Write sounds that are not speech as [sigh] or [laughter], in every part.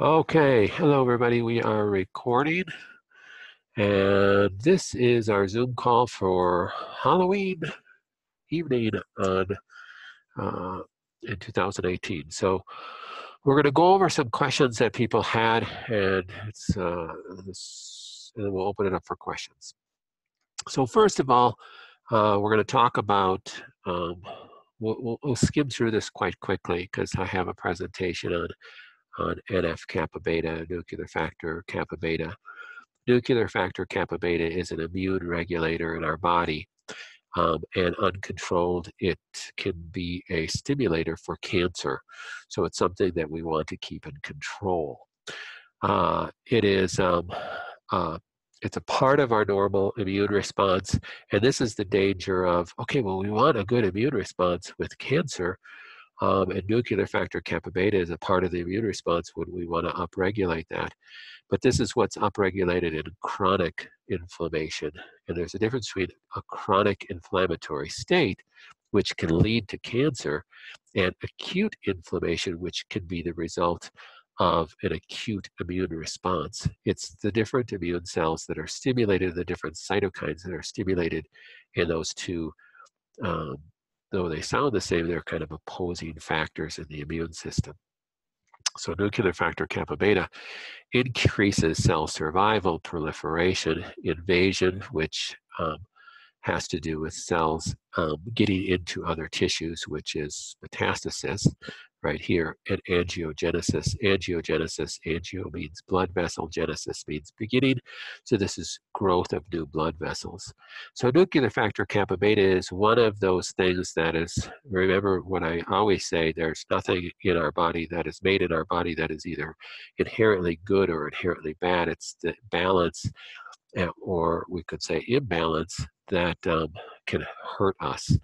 Okay, hello everybody. We are recording, and this is our Zoom call for Halloween evening on uh, in 2018. So we're going to go over some questions that people had, and it's uh, this, and we'll open it up for questions. So first of all, uh, we're going to talk about. Um, we'll, we'll, we'll skim through this quite quickly because I have a presentation on on NF kappa beta, nuclear factor kappa beta. Nuclear factor kappa beta is an immune regulator in our body, um, and uncontrolled, it can be a stimulator for cancer. So it's something that we want to keep in control. Uh, it is um, uh, it's a part of our normal immune response, and this is the danger of okay, well, we want a good immune response with cancer, um, and nuclear factor kappa beta is a part of the immune response when we want to upregulate that. But this is what's upregulated in chronic inflammation. And there's a difference between a chronic inflammatory state, which can lead to cancer, and acute inflammation, which can be the result of an acute immune response. It's the different immune cells that are stimulated, the different cytokines that are stimulated in those two um, though they sound the same, they're kind of opposing factors in the immune system. So nuclear factor kappa beta increases cell survival, proliferation, invasion, which um, has to do with cells um, getting into other tissues, which is metastasis, right here and angiogenesis. Angiogenesis, angio means blood vessel, genesis means beginning. So this is growth of new blood vessels. So nuclear factor kappa beta is one of those things that is, remember what I always say, there's nothing in our body that is made in our body that is either inherently good or inherently bad. It's the balance or we could say imbalance that um, can hurt us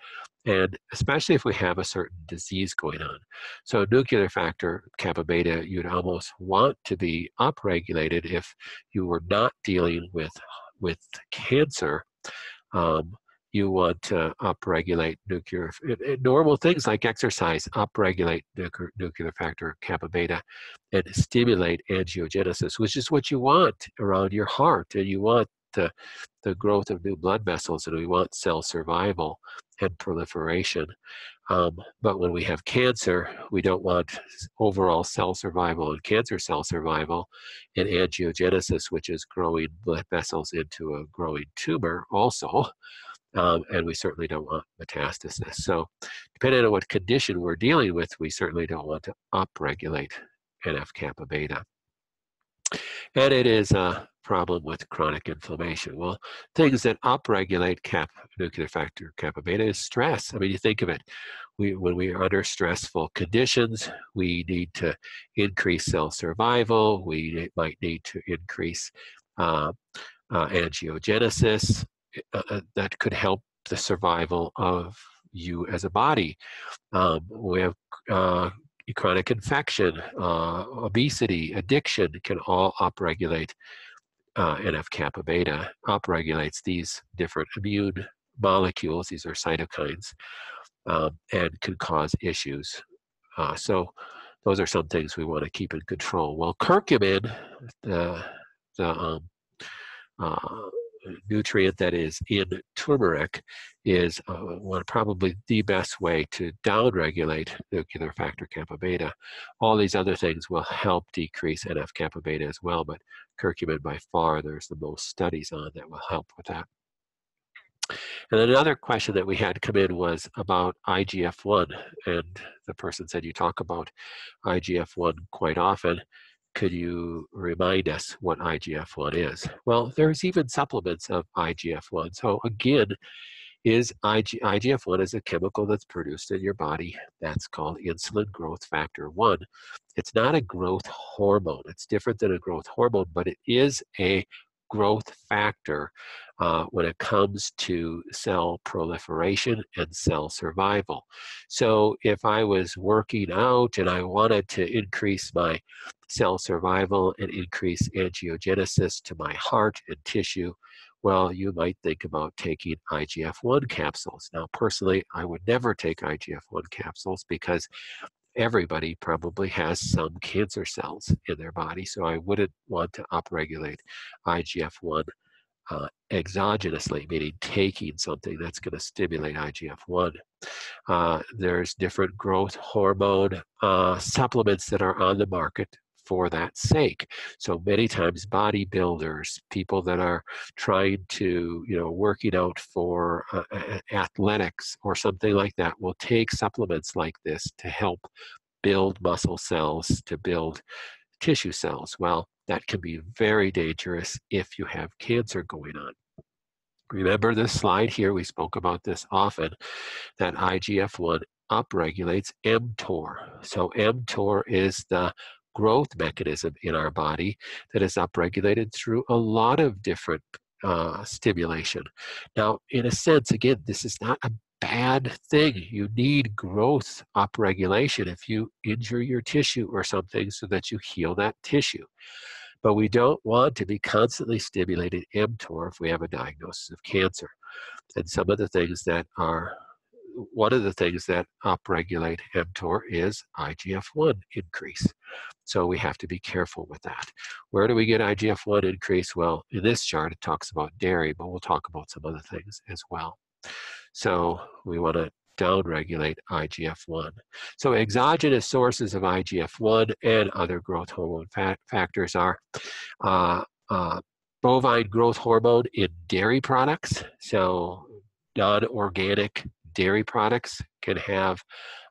and especially if we have a certain disease going on. So nuclear factor kappa beta, you'd almost want to be upregulated if you were not dealing with with cancer. Um, you want to upregulate nuclear normal things like exercise, upregulate nuclear, nuclear factor kappa beta, and stimulate angiogenesis, which is what you want around your heart, and you want the the growth of new blood vessels, and we want cell survival and proliferation. Um, but when we have cancer, we don't want overall cell survival and cancer cell survival and angiogenesis, which is growing blood vessels into a growing tumor also. Um, and we certainly don't want metastasis. So, depending on what condition we're dealing with, we certainly don't want to upregulate NF kappa beta. And it is a problem with chronic inflammation. Well, things that upregulate cap, nuclear factor kappa beta is stress. I mean, you think of it. We, when we are under stressful conditions, we need to increase cell survival. We might need to increase uh, uh, angiogenesis. Uh, uh that could help the survival of you as a body. Um, we have uh, chronic infection, uh, obesity, addiction can all upregulate uh, NF kappa beta, upregulates these different immune molecules, these are cytokines, um, and can cause issues. Uh, so those are some things we want to keep in control. Well, curcumin, the, the um, uh, nutrient that is in turmeric is uh, one probably the best way to downregulate nuclear factor kappa beta. All these other things will help decrease NF kappa beta as well, but curcumin by far there's the most studies on that will help with that. And another question that we had come in was about IGF-1, and the person said you talk about IGF-1 quite often could you remind us what IGF-1 is? Well, there's even supplements of IGF-1. So again, is IG, IGF-1 is a chemical that's produced in your body that's called insulin growth factor 1. It's not a growth hormone. It's different than a growth hormone, but it is a growth factor uh, when it comes to cell proliferation and cell survival. So if I was working out and I wanted to increase my cell survival and increase angiogenesis to my heart and tissue, well, you might think about taking IGF 1 capsules. Now, personally, I would never take IGF 1 capsules because everybody probably has some cancer cells in their body, so I wouldn't want to upregulate IGF-1 uh, exogenously, meaning taking something that's going to stimulate IGF-1. Uh, there's different growth hormone uh, supplements that are on the market for that sake. So many times bodybuilders, people that are trying to, you know, working out for uh, athletics or something like that will take supplements like this to help build muscle cells, to build tissue cells. Well, that can be very dangerous if you have cancer going on. Remember this slide here, we spoke about this often, that IGF-1 upregulates mTOR. So mTOR is the growth mechanism in our body that is upregulated through a lot of different uh, stimulation. Now, in a sense, again, this is not a bad thing. You need growth upregulation if you injure your tissue or something so that you heal that tissue. But we don't want to be constantly stimulating mTOR if we have a diagnosis of cancer. And some of the things that are one of the things that upregulate mTOR is IGF-1 increase. So we have to be careful with that. Where do we get IGF-1 increase? Well, in this chart, it talks about dairy, but we'll talk about some other things as well. So we want to downregulate IGF-1. So exogenous sources of IGF-1 and other growth hormone fa factors are uh, uh, bovine growth hormone in dairy products. So non-organic dairy products can have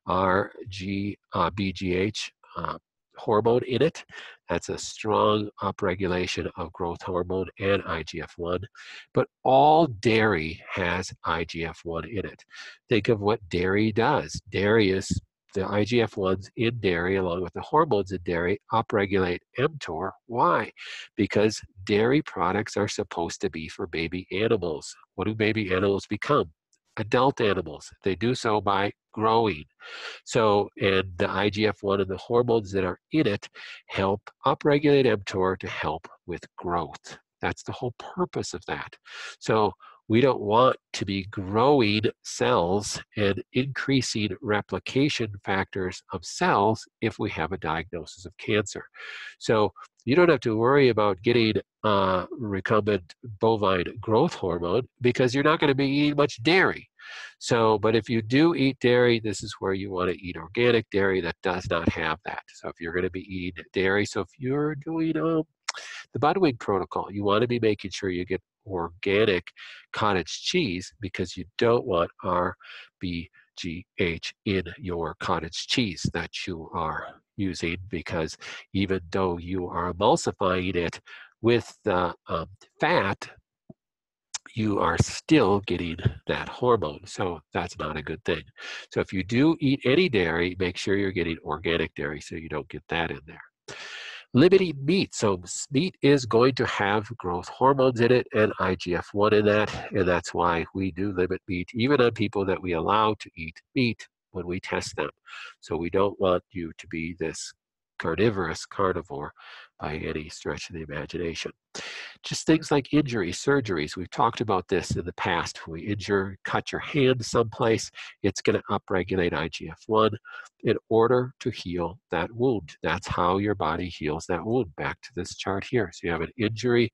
our G, uh, BGH uh, hormone in it. That's a strong upregulation of growth hormone and IGF-1. But all dairy has IGF-1 in it. Think of what dairy does. Dairy is the IGF-1s in dairy along with the hormones in dairy upregulate mTOR. Why? Because dairy products are supposed to be for baby animals. What do baby animals become? Adult animals. They do so by growing. So, and the IGF-1 and the hormones that are in it help upregulate mTOR to help with growth. That's the whole purpose of that. So we don't want to be growing cells and increasing replication factors of cells if we have a diagnosis of cancer. So you don't have to worry about getting uh, recombinant bovine growth hormone because you're not going to be eating much dairy. So, but if you do eat dairy, this is where you want to eat organic dairy that does not have that. So if you're going to be eating dairy, so if you're doing um, the Budwig protocol, you want to be making sure you get organic cottage cheese because you don't want RBGH in your cottage cheese that you are using because even though you are emulsifying it with the um, fat, you are still getting that hormone. So that's not a good thing. So if you do eat any dairy, make sure you're getting organic dairy so you don't get that in there limiting meat. So meat is going to have growth hormones in it and IGF-1 in that, and that's why we do limit meat, even on people that we allow to eat meat when we test them. So we don't want you to be this carnivorous carnivore by any stretch of the imagination. Just things like injuries, surgeries. We've talked about this in the past. We injure, cut your hand someplace, it's going to upregulate IGF-1 in order to heal that wound. That's how your body heals that wound. Back to this chart here. So you have an injury,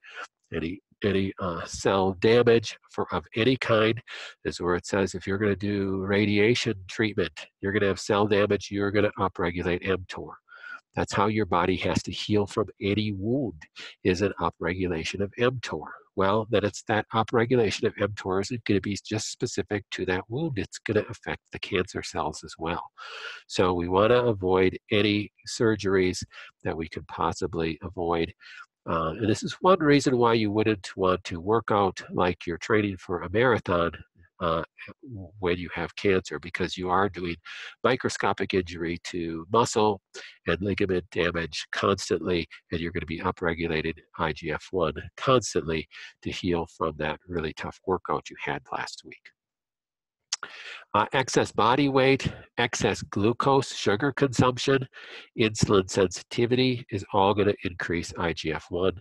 any any uh, cell damage for of any kind is where it says if you're going to do radiation treatment, you're going to have cell damage, you're going to upregulate mTOR. That's how your body has to heal from any wound, is an upregulation of mTOR. Well, then it's that upregulation of mTOR isn't going to be just specific to that wound. It's going to affect the cancer cells as well. So we want to avoid any surgeries that we could possibly avoid. Uh, and this is one reason why you wouldn't want to work out like you're training for a marathon uh, when you have cancer because you are doing microscopic injury to muscle and ligament damage constantly, and you're going to be upregulated IGF-1 constantly to heal from that really tough workout you had last week. Uh, excess body weight, excess glucose, sugar consumption, insulin sensitivity is all going to increase IGF-1.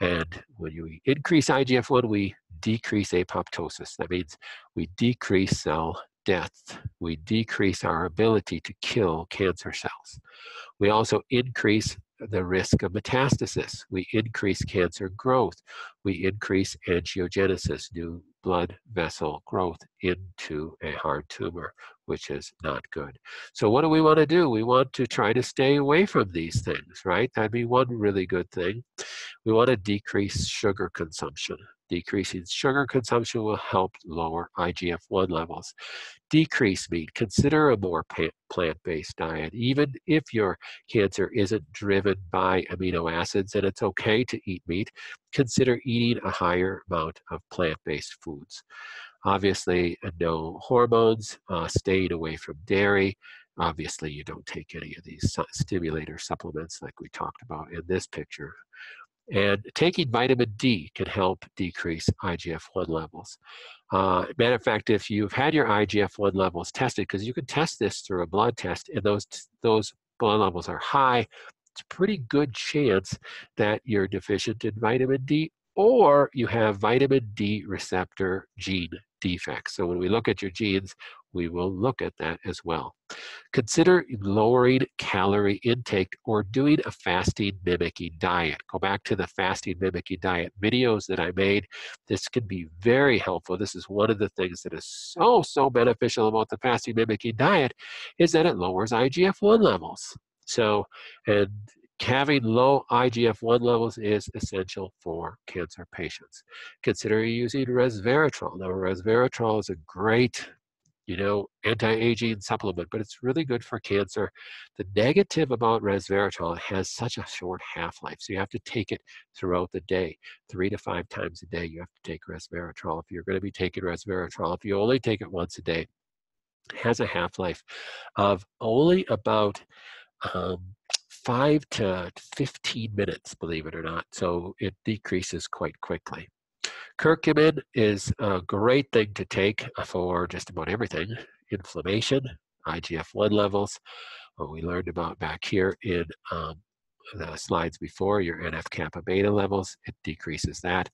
And when you increase IGF-1, we decrease apoptosis. That means we decrease cell death, we decrease our ability to kill cancer cells. We also increase the risk of metastasis. We increase cancer growth. We increase angiogenesis, new blood vessel growth into a hard tumor, which is not good. So what do we want to do? We want to try to stay away from these things, right? That'd be one really good thing. We want to decrease sugar consumption. Decreasing sugar consumption will help lower IGF-1 levels. Decrease meat. Consider a more plant-based diet. Even if your cancer isn't driven by amino acids and it's okay to eat meat, consider eating a higher amount of plant-based foods. Obviously, uh, no hormones, uh, staying away from dairy. Obviously, you don't take any of these stimulator supplements like we talked about in this picture. And taking vitamin D can help decrease IGF-1 levels. Uh, matter of fact, if you've had your IGF-1 levels tested, because you can test this through a blood test, and those those blood levels are high, it's a pretty good chance that you're deficient in vitamin D or you have vitamin D receptor gene defects. So when we look at your genes, we will look at that as well. Consider lowering calorie intake or doing a fasting mimicking diet. Go back to the fasting mimicking diet videos that I made. This can be very helpful. This is one of the things that is so, so beneficial about the fasting mimicking diet is that it lowers IGF-1 levels. So, and having low IGF-1 levels is essential for cancer patients. Consider using resveratrol. Now, resveratrol is a great you know, anti-aging supplement, but it's really good for cancer. The negative about resveratrol, has such a short half-life, so you have to take it throughout the day, three to five times a day. You have to take resveratrol. If you're going to be taking resveratrol, if you only take it once a day, it has a half-life of only about um, five to 15 minutes, believe it or not. So it decreases quite quickly. Curcumin is a great thing to take for just about everything. Inflammation, IGF-1 levels, what we learned about back here in um, the slides before, your NF-kappa beta levels, it decreases that.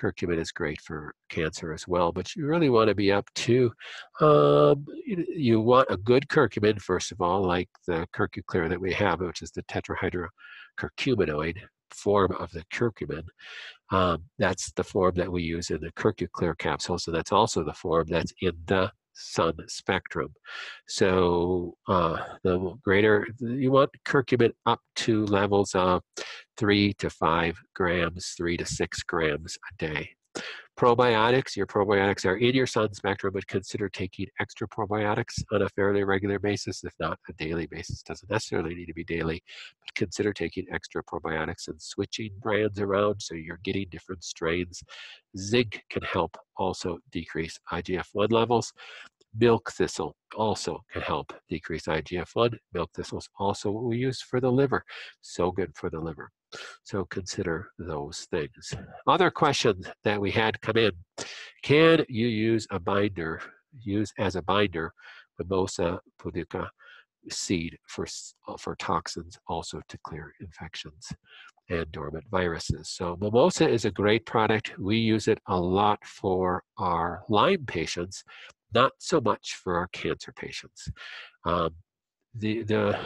Curcumin is great for cancer as well, but you really want to be up to, um, you, you, want a good curcumin, first of all, like the Curcuclear that we have, which is the tetrahydrocurcuminoid form of the curcumin. Um, that's the form that we use in the Curcuclear capsule. So that's also the form that's in the sun spectrum. So uh, the greater, you want curcumin up to levels of three to five grams, three to six grams a day. Probiotics, your probiotics are in your sun spectrum, but consider taking extra probiotics on a fairly regular basis, if not a daily basis. Doesn't necessarily need to be daily, but consider taking extra probiotics and switching brands around so you're getting different strains. Zinc can help also decrease IGF-1 levels. Milk thistle also can help decrease IGF-1. Milk thistle is also what we use for the liver. So good for the liver. So consider those things. Other questions that we had come in. Can you use a binder, use as a binder, Mimosa pudica seed for, uh, for toxins also to clear infections and dormant viruses. So mimosa is a great product. We use it a lot for our Lyme patients, not so much for our cancer patients. Um, the, the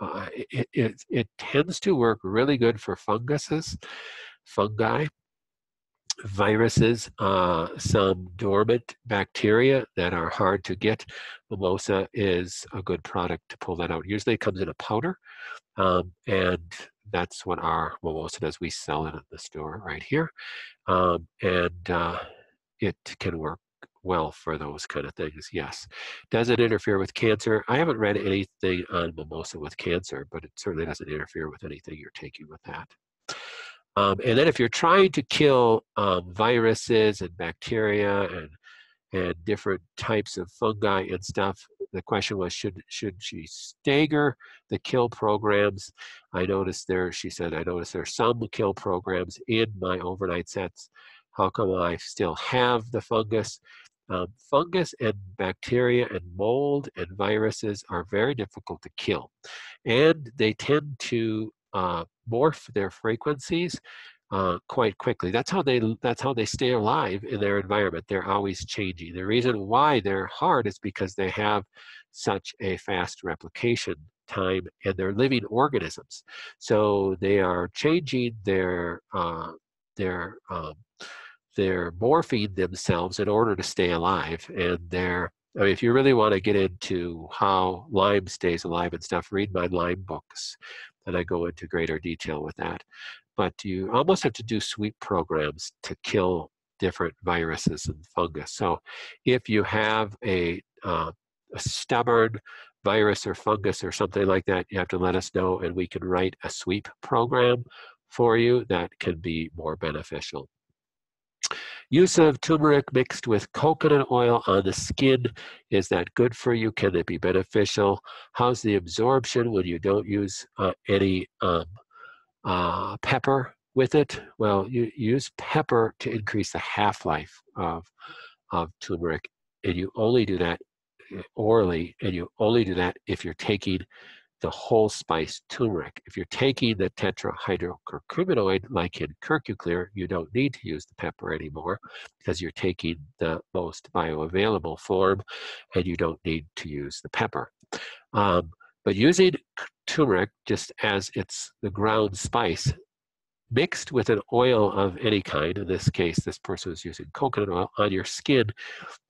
uh, it, it, it tends to work really good for funguses, fungi, viruses, uh, some dormant bacteria that are hard to get. Mimosa is a good product to pull that out. Usually it comes in a powder, um, and that's what our mimosa does. We sell it at the store right here, um, and uh, it can work well for those kind of things, yes. Does it interfere with cancer? I haven't read anything on mimosa with cancer, but it certainly doesn't interfere with anything you're taking with that. Um, and then if you're trying to kill um, viruses and bacteria and and different types of fungi and stuff, the question was should should she stagger the kill programs? I noticed there, she said, I noticed there are some kill programs in my overnight sets. How come I still have the fungus? Um, fungus and bacteria and mold and viruses are very difficult to kill. And they tend to uh, morph their frequencies uh, quite quickly. That's how they that's how they stay alive in their environment. They're always changing. The reason why they're hard is because they have such a fast replication time and they're living organisms. So they are changing their uh, their um, they're morphing themselves in order to stay alive and they're I mean, if you really want to get into how Lyme stays alive and stuff, read my Lyme books, and I go into greater detail with that but you almost have to do sweep programs to kill different viruses and fungus. So if you have a, uh, a stubborn virus or fungus or something like that, you have to let us know and we can write a sweep program for you that can be more beneficial. Use of turmeric mixed with coconut oil on the skin, is that good for you? Can it be beneficial? How's the absorption when you don't use uh, any um, uh, pepper with it. Well, you use pepper to increase the half-life of, of turmeric, and you only do that uh, orally, and you only do that if you're taking the whole spice turmeric. If you're taking the tetrahydrocurcuminoid, like in Curcuclear, you don't need to use the pepper anymore because you're taking the most bioavailable form and you don't need to use the pepper. Um, but using turmeric just as it's the ground spice mixed with an oil of any kind, in this case, this person is using coconut oil on your skin,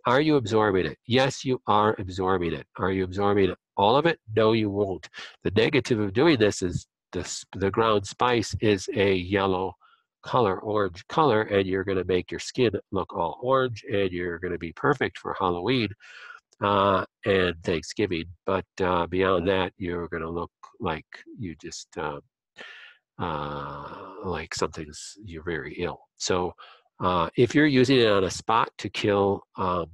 are you absorbing it? Yes, you are absorbing it. Are you absorbing all of it? No, you won't. The negative of doing this is this, the ground spice is a yellow color, orange color, and you're going to make your skin look all orange, and you're going to be perfect for Halloween uh, and Thanksgiving. But uh, beyond that, you're going to look like you just uh, uh, like something's you're very ill. So uh, if you're using it on a spot to kill um,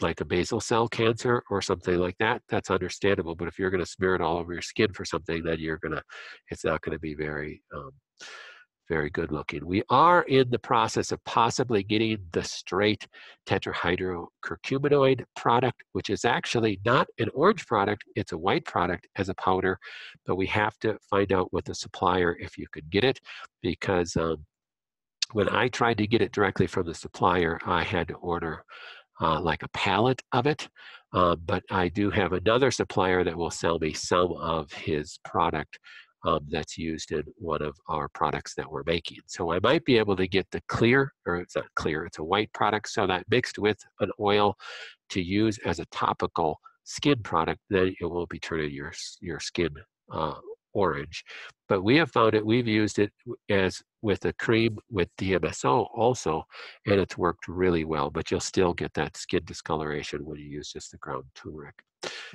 like a basal cell cancer or something like that, that's understandable. But if you're going to smear it all over your skin for something, then you're going to, it's not going to be very um, very good looking. We are in the process of possibly getting the straight tetrahydrocurcuminoid product, which is actually not an orange product, it's a white product as a powder, but we have to find out with the supplier if you could get it because um, when I tried to get it directly from the supplier, I had to order uh, like a pallet of it. Uh, but I do have another supplier that will sell me some of his product um, that's used in one of our products that we're making. So I might be able to get the clear, or it's not clear, it's a white product, so that mixed with an oil to use as a topical skin product, then it will be turning your, your skin uh, orange. But we have found it, we've used it as with a cream with DMSO also, and it's worked really well, but you'll still get that skin discoloration when you use just the ground turmeric.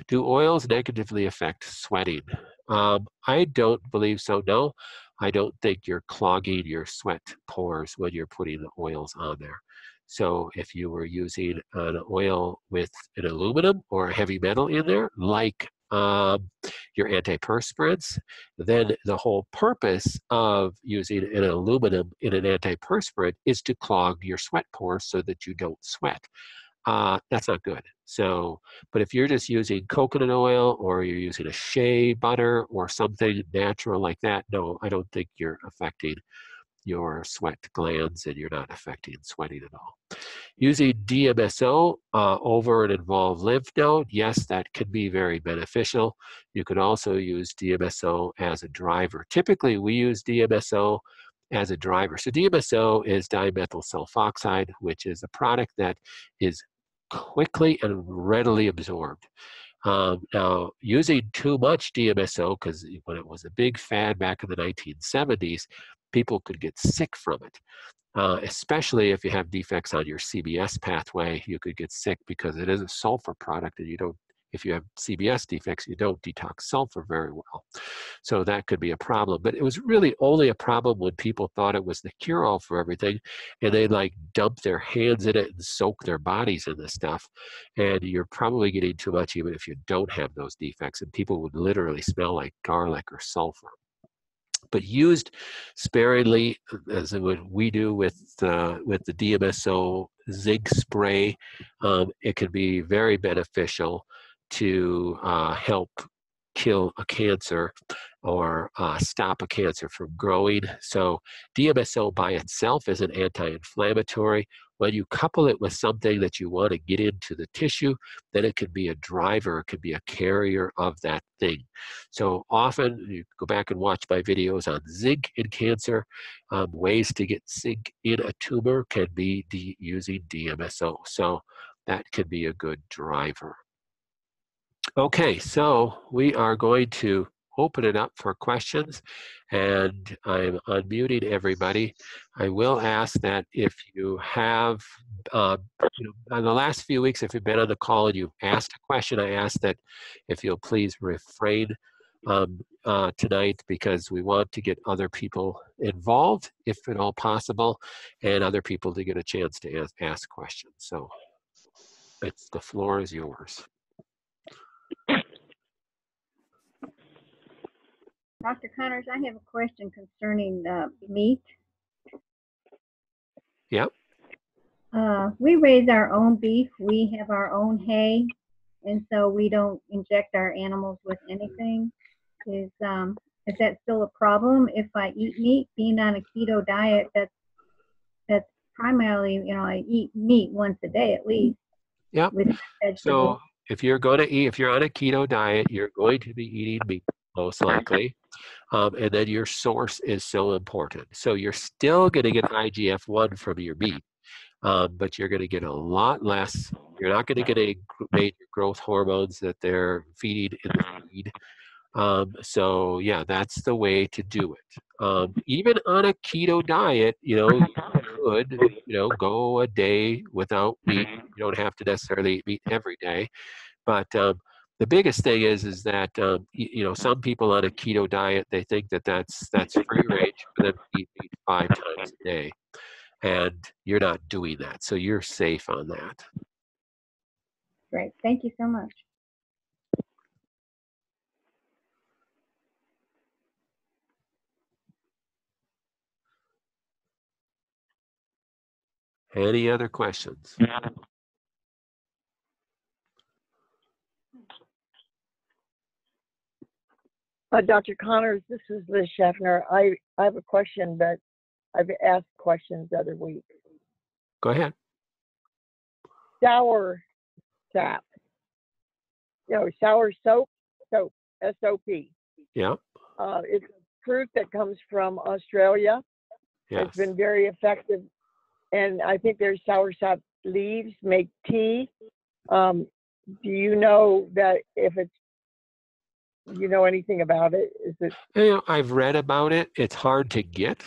Do oils negatively affect sweating? Um, I don't believe so, no. I don't think you're clogging your sweat pores when you're putting the oils on there. So if you were using an oil with an aluminum or a heavy metal in there, like um, your antiperspirants, then the whole purpose of using an aluminum in an antiperspirant is to clog your sweat pores so that you don't sweat. Uh, that's not good. So, but if you're just using coconut oil or you're using a shea butter or something natural like that, no, I don't think you're affecting your sweat glands and you're not affecting sweating at all. Using DMSO uh, over an involved lymph node, yes, that can be very beneficial. You can also use DMSO as a driver. Typically, we use DMSO as a driver. So DMSO is dimethyl sulfoxide, which is a product that is quickly and readily absorbed. Um, now, using too much DMSO, because when it was a big fad back in the 1970s, people could get sick from it. Uh, especially if you have defects on your CBS pathway, you could get sick because it is a sulfur product and you don't if you have CBS defects, you don't detox sulfur very well. So that could be a problem. But it was really only a problem when people thought it was the cure all for everything and they like dump their hands in it and soak their bodies in the stuff. And you're probably getting too much even if you don't have those defects. And people would literally smell like garlic or sulfur but used sparingly, as we do with uh, with the DMSO zinc spray, um, it can be very beneficial to uh, help kill a cancer. or uh, stop a cancer from growing. So DMSO by itself is an anti-inflammatory. When you couple it with something that you want to get into the tissue, then it can be a driver, it could be a carrier of that thing. So often, you go back and watch my videos on zinc in cancer. Um, ways to get zinc in a tumor can be using DMSO. So that can be a good driver. Okay, so we are going to open it up for questions and I'm unmuting everybody. I will ask that if you have, uh, you know, in the last few weeks, if you've been on the call and you've asked a question, I ask that if you'll please refrain um, uh, tonight because we want to get other people involved, if at all possible, and other people to get a chance to ask, ask questions. So it's, the floor is yours. Dr. Conners, I have a question concerning uh, meat. Yep. Uh, we raise our own beef. We have our own hay, and so we don't inject our animals with anything. Is um, is that still a problem if I eat meat? Being on a keto diet, that's that's primarily, you know, I eat meat once a day at least. Yeah. With vegetables. So if you're going to eat, if you're on a keto diet, you're going to be eating meat most likely. Um, and then your source is so important. So you're still going to get IGF 1 from your meat, um, but you're going to get a lot less. You're not going to get any major growth hormones that they're feeding in the feed. Um, so yeah, that's the way to do it. Um, even on a keto diet, you know, could, you know, go a day without meat. You don't have to necessarily eat meat every day, but um, the biggest thing is is that um, you, you, know some people on a keto diet they think that that's that's free range for them to eat meat five times a day and you're not doing that so you're safe on that. Great thank you so much any other questions Uh, Dr. Conners, this is Liz Schaffner. I, I have a question that I've asked questions the other week. Go ahead. Sour sap. No, know, sour soap, soap, S O P. Yeah. Uh, it's a fruit that comes from Australia. Yes. It's been very effective. And I think there's sour sap leaves make tea. Um, do you know that if it's you know anything about it? Is it? I've read about it. It's hard to get,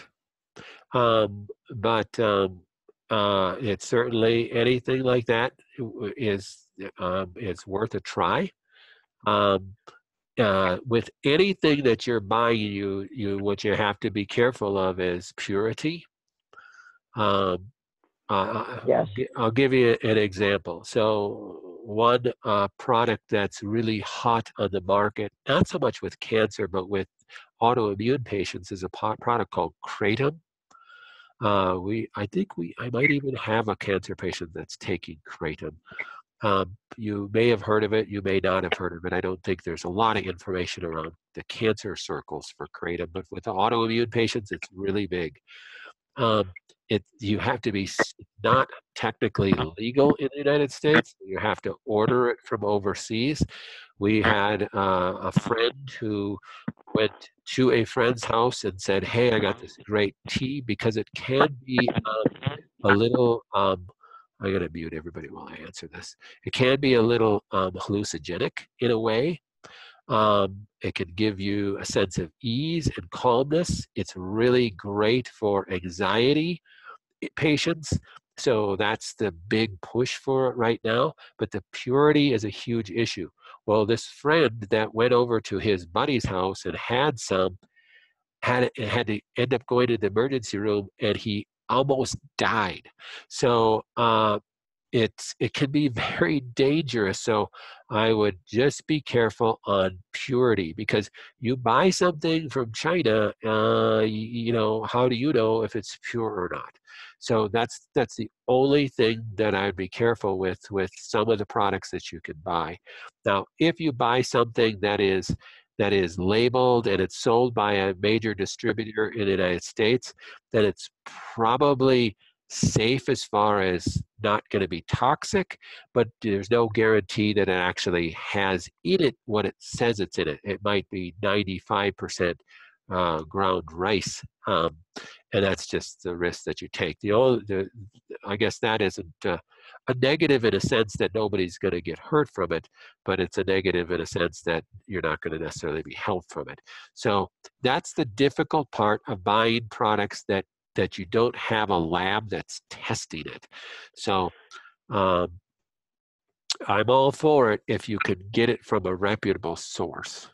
um, but um, uh, it's certainly anything like that is um, is worth a try. Um, uh, with anything that you're buying, you you what you have to be careful of is purity. Um, uh, yes. I'll give you an example. So one uh, product that's really hot on the market, not so much with cancer, but with autoimmune patients, is a product called Kratom. Uh, we, I think we, I might even have a cancer patient that's taking Kratom. Um, you may have heard of it, you may not have heard of it. I don't think there's a lot of information around the cancer circles for Kratom, but with autoimmune patients, it's really big. Um, it you have to be not technically legal in the United States. You have to order it from overseas. We had uh, a friend who went to a friend's house and said, "Hey, I got this great tea because it can be um, a little." Um, I'm going to mute everybody while I answer this. It can be a little um, hallucinogenic in a way. Um, it can give you a sense of ease and calmness. It's really great for anxiety patients. So that's the big push for it right now. But the purity is a huge issue. Well, this friend that went over to his buddy's house and had some had had to end up going to the emergency room, and he almost died. So uh, it's it can be [laughs] very dangerous. So I would just be careful on purity because you buy something from China, uh, you, know, how do you know if it's pure or not? So that's that's the only thing that I'd be careful with with some of the products that you can buy. Now, if you buy something that is that is labeled and it's sold by a major distributor in the United States, then it's probably safe as far as not going to be toxic, but there's no guarantee that it actually has in it what it says it's in it. It might be 95% uh, ground rice, um, and that's just the risk that you take. The only, the, I guess that isn't uh, a negative in a sense that nobody's going to get hurt from it, but it's a negative in a sense that you're not going to necessarily be helped from it. So that's the difficult part of buying products that that you don't have a lab that's testing it. So um, I'm all for it if you can get it from a reputable source.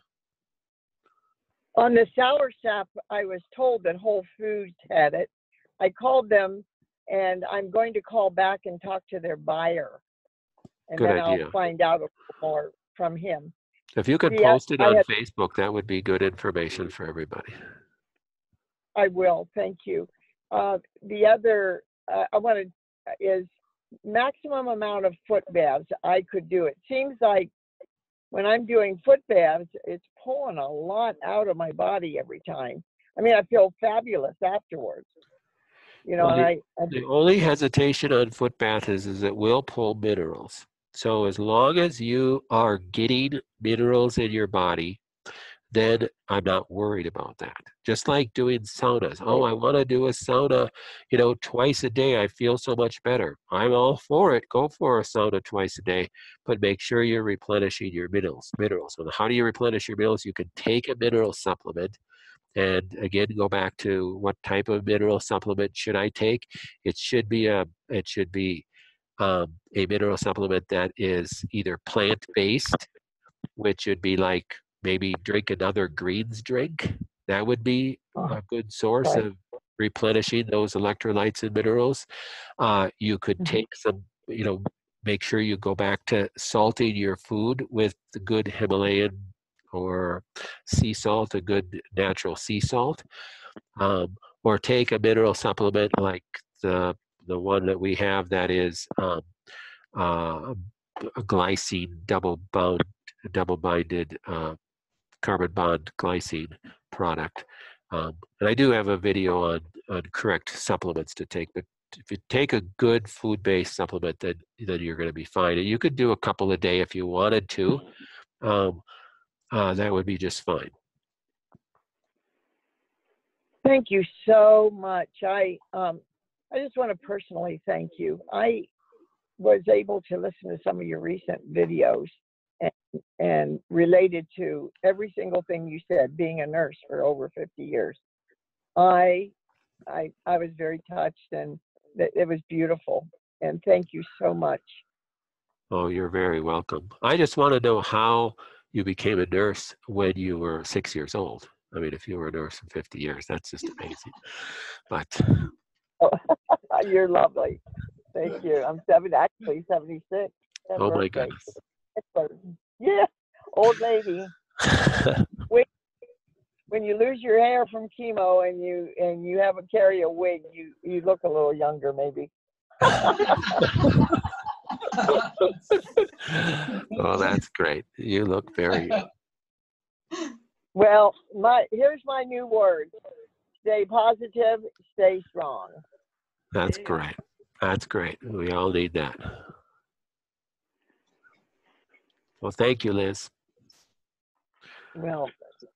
On the sour sap, I was told that Whole Foods had it. I called them and I'm going to call back and talk to their buyer. And Good then idea. I'll find out more from him. If you could Yeah, post it on had- Facebook, that would be good information for everybody. I will, thank you. Uh, the other, uh, I wanted, is maximum amount of foot baths I could do. It seems like when I'm doing foot baths, it's pulling a lot out of my body every time. I mean, I feel fabulous afterwards. You know, Well, the- I, I The only hesitation on foot baths is, is it will pull minerals. So as long as you are getting minerals in your body, then I'm not worried about that. Just like doing saunas. Oh, I want to do a sauna, you know, twice a day. I feel so much better. I'm all for it. Go for a sauna twice a day, but make sure you're replenishing your minerals. Minerals. And how do you replenish your minerals? You can take a mineral supplement. And again, go back to what type of mineral supplement should I take? It should be a it should be um, a mineral supplement that is either plant based, which would be like maybe drink another greens drink. That would be a good source Right. of replenishing those electrolytes and minerals. Uh, you could Mhm. take some, you know, make sure you go back to salting your food with the good Himalayan or sea salt, a good natural sea salt, um, or take a mineral supplement like the the one that we have that is um, uh, a glycine double bound double binded uh, carbon bond glycine product. Um, and I do have a video on on correct supplements to take, but if you take a good food-based supplement, then then you're going to be fine. And you could do a couple a day if you wanted to. Um, uh, that would be just fine. Thank you so much. I um I just want to personally thank you. I was able to listen to some of your recent videos and related to every single thing you said being a nurse for over 50 years. I I I was very touched and it was beautiful and thank you so much. Oh, you're very welcome. I just want to know how you became a nurse when you were six years old. I mean, if you were a nurse for 50 years, that's just amazing. But [laughs] You're lovely. Thank you. I'm seven actually 76. oh my goodness. Yeah, old lady. [laughs] when you lose your hair from chemo and you and you have to carry a wig, you you look a little younger maybe. [laughs] oh, that's great. You look very young. Well, my here's my new word. Stay positive, stay strong. That's great. That's great. We all need that. Well, thank you, Liz. Well,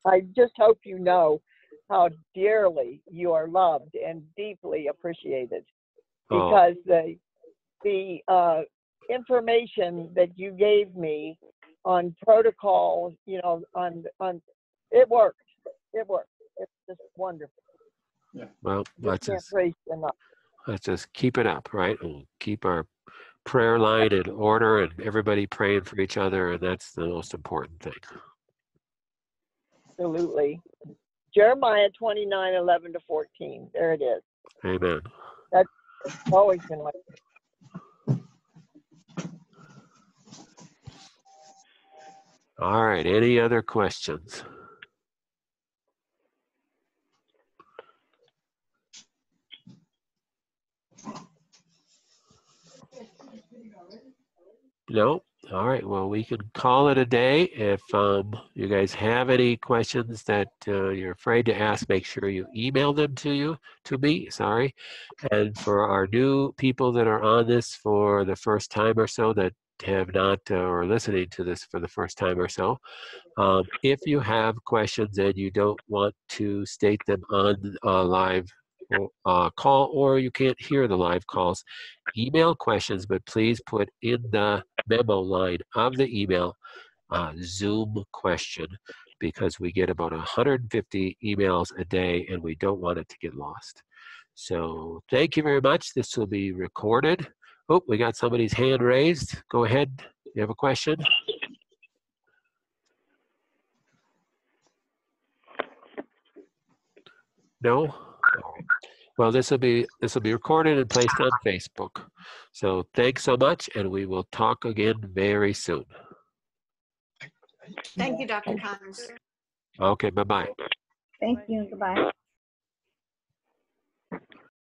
I just hope you know how dearly you are loved and deeply appreciated Oh, because the the uh, information that you gave me on protocol, you know, on on it worked. It worked. It's just wonderful. Yeah. Well, let's just, praise you enough. let's just keep it up, right? And keep our prayer line in order and everybody praying for each other. And that's the most important thing. Absolutely. Jeremiah 29, 11 to 14. There it is. Amen. That's always been my All right. Any other questions? No? All right, well, we can call it a day. If um, you guys have any questions that uh, you're afraid to ask, make sure you email them to you, to me, sorry. And for our new people that are on this for the first time or so that have not uh, or listening to this for the first time or so, um, if you have questions and you don't want to state them on uh, live uh, call or you can't hear the live calls, email questions, but please put in the memo line of the email uh, Zoom question because we get about 150 emails a day and we don't want it to get lost. So thank you very much. This will be recorded. Oh, we got somebody's hand raised. Go ahead. You have a question? No? All right. Well, this will be this will be recorded and placed on Facebook. So thanks so much, and we will talk again very soon. Thank you, Dr. Conners. Okay, bye bye. Thank you. Goodbye.